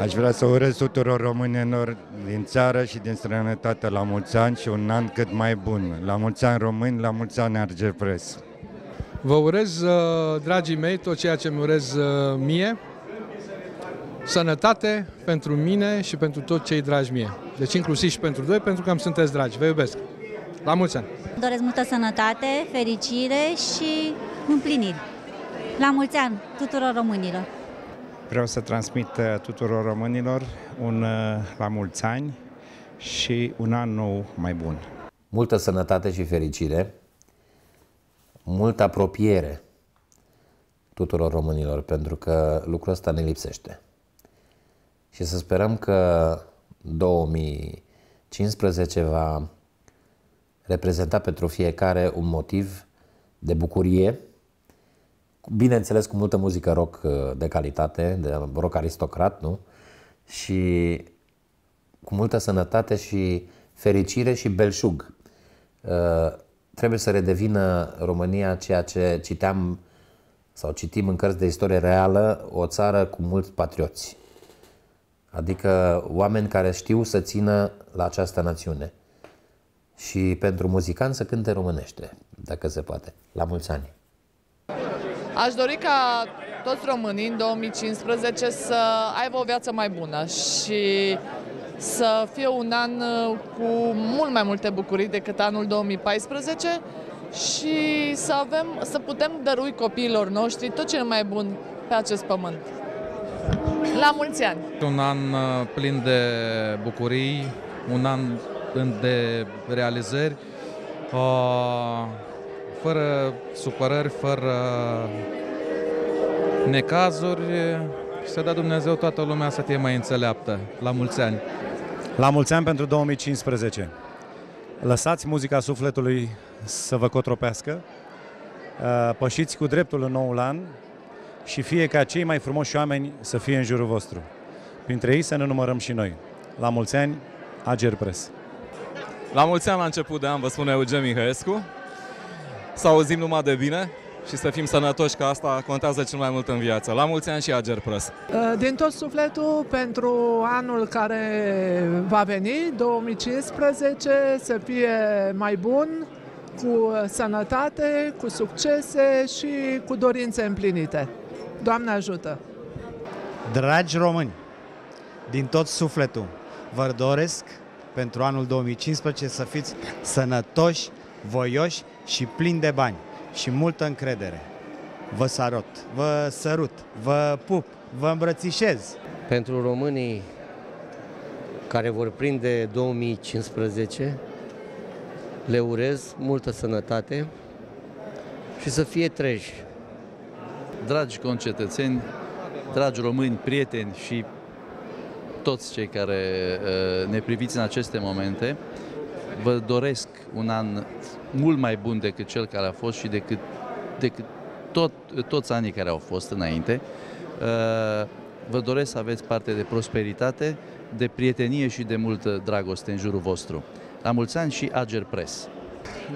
Aș vrea să urez tuturor românilor din țară și din străinătate la mulți ani și un an cât mai bun. La mulți ani români, la mulți ani Arger Press. Vă urez, uh, dragii mei, tot ceea ce mi urez uh, mie, sănătate pentru mine și pentru toți cei dragi mie. Deci inclusiv și pentru doi, pentru că îmi sunteți dragi. Vă iubesc. La mulți ani! Doresc multă sănătate, fericire și împliniri. La mulți ani tuturor românilor! Vreau să transmit uh, tuturor românilor un uh, la mulți ani și un an nou mai bun. Multă sănătate și fericire, multă apropiere tuturor românilor, pentru că lucrul ăsta ne lipsește. Și să sperăm că 2015 va reprezenta pentru fiecare un motiv de bucurie, bineînțeles cu multă muzică rock uh, de calitate, de rock aristocrat, nu? Și cu multă sănătate și fericire și belșug. Uh, trebuie să redevină România ceea ce citeam sau citim în cărți de istorie reală, o țară cu mulți patrioți. Adică oameni care știu să țină la această națiune. Și pentru muzican să cânte românește, dacă se poate. La mulți ani! Aș dori ca toți românii în 2015 să aibă o viață mai bună și să fie un an uh, cu mult mai multe bucurii decât anul 2014 și să avem, să putem dărui copiilor noștri tot ce mai bun pe acest pământ. La mulți ani! Un an uh, plin de bucurii, un an plin de realizări, uh, fără supărări, fără necazuri și să dea Dumnezeu toată lumea să fie mai înțeleaptă. La mulți ani! La mulți ani pentru 2015! Lăsați muzica sufletului să vă cotropească, uh, pășiți cu dreptul în noul an și fie ca cei mai frumoși oameni să fie în jurul vostru. Printre ei să ne numărăm și noi. La mulți ani, Ager Press! La mulți ani la început de an vă spune Eugen Mihăescu. Să auzim numai de bine și să fim sănătoși, că asta contează cel mai mult în viață. La mulți ani și Ager Press! Din tot sufletul pentru anul care va veni, 2015, să fie mai bun, cu sănătate, cu succese și cu dorințe împlinite. Doamne ajută! Dragi români, din tot sufletul, vă doresc pentru anul 2015 să fiți sănătoși, voioși și plini de bani și multă încredere. Vă sărut, vă sărut, vă pup, vă îmbrățișez. Pentru românii care vor prinde 2015, le urez multă sănătate și să fie treji. Dragi concetățeni, dragi români, prieteni și toți cei care uh, ne priviți în aceste momente, vă doresc un an mult mai bun decât cel care a fost și decât, decât tot, toți anii care au fost înainte. Uh, vă doresc să aveți parte de prosperitate, de prietenie și de multă dragoste în jurul vostru. La mulți ani și Ager Press!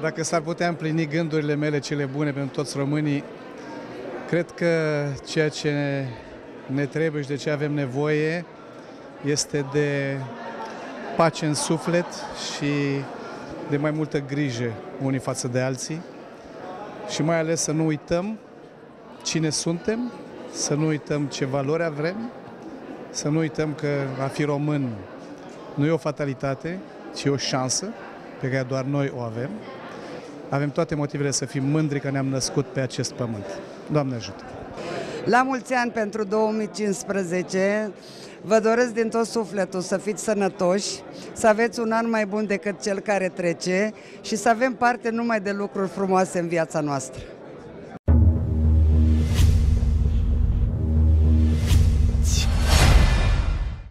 Dacă s-ar putea împlini gândurile mele cele bune pentru toți românii, cred că ceea ce ne trebuie și de ce avem nevoie este de pace în suflet și de mai multă grijă unii față de alții și mai ales să nu uităm cine suntem, să nu uităm ce valori avem, să nu uităm că a fi român nu e o fatalitate, ci o șansă pe care doar noi o avem. Avem toate motivele să fim mândri că ne-am născut pe acest pământ. Doamne ajută! La mulți ani pentru 2015! Vă doresc din tot sufletul să fiți sănătoși, să aveți un an mai bun decât cel care trece și să avem parte numai de lucruri frumoase în viața noastră.